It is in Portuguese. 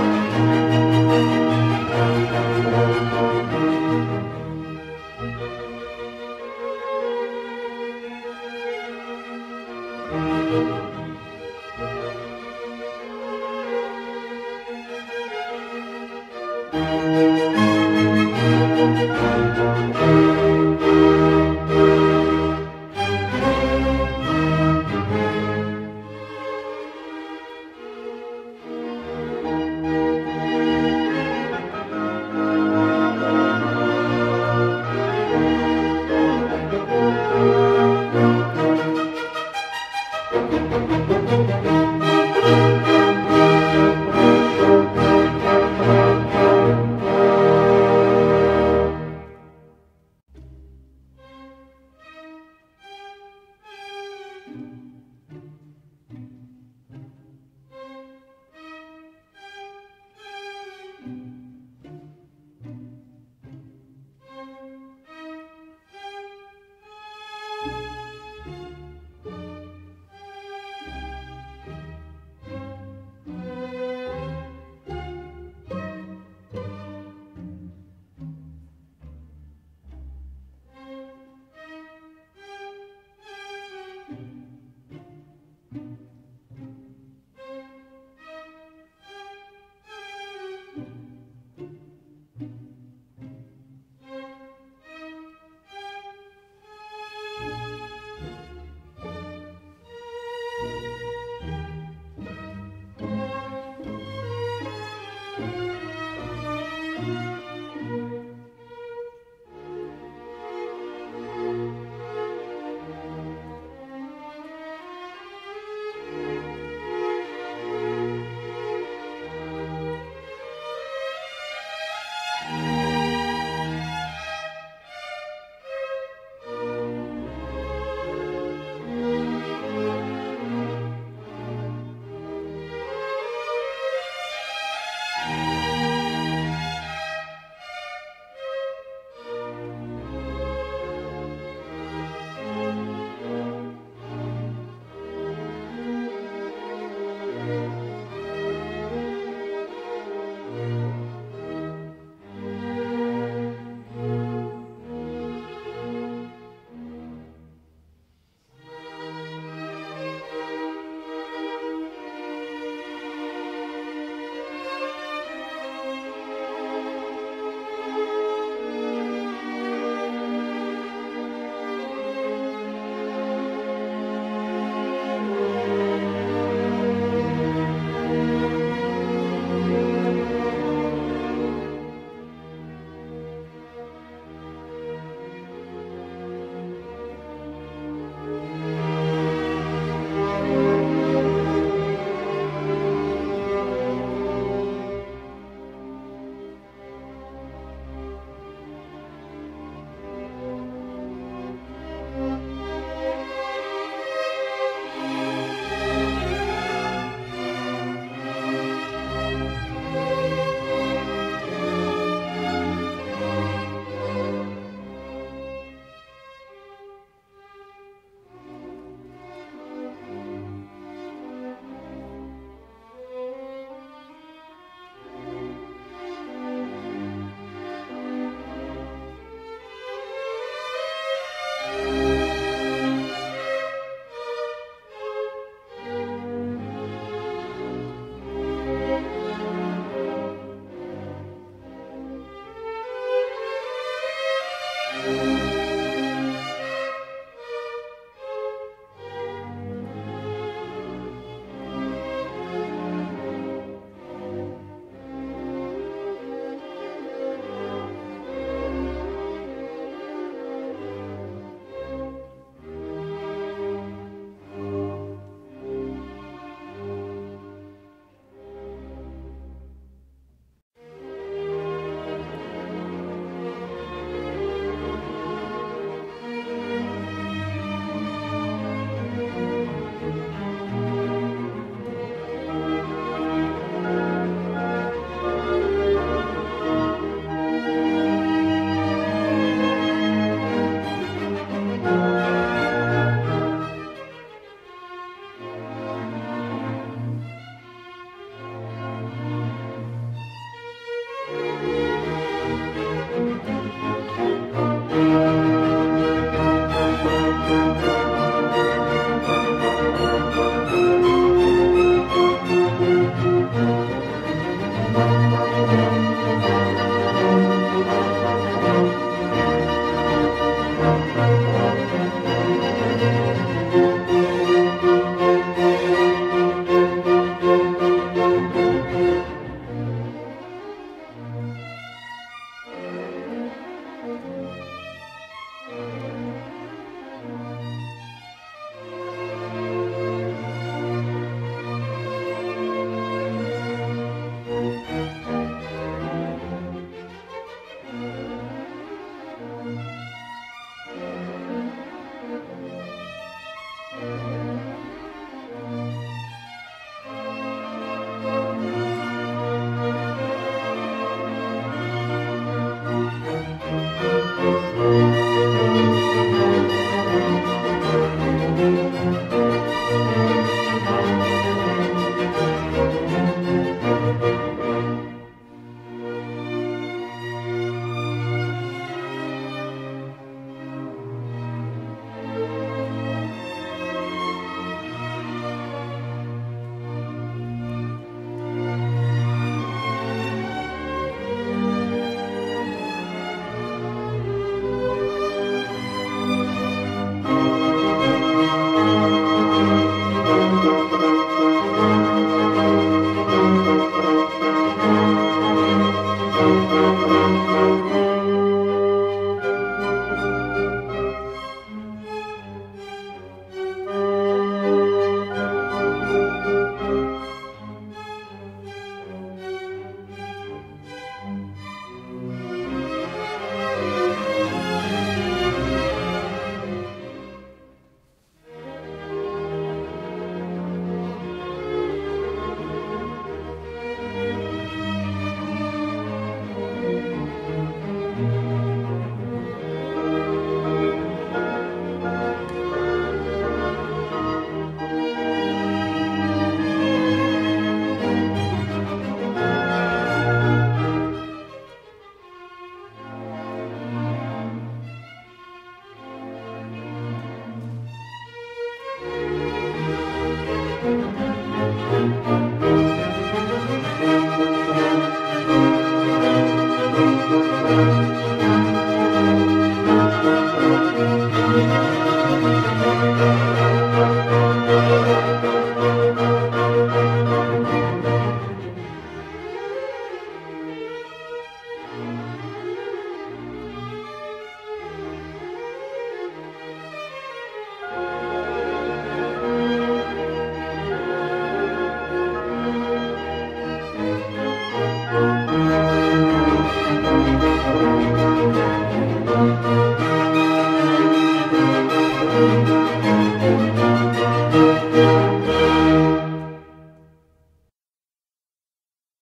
Música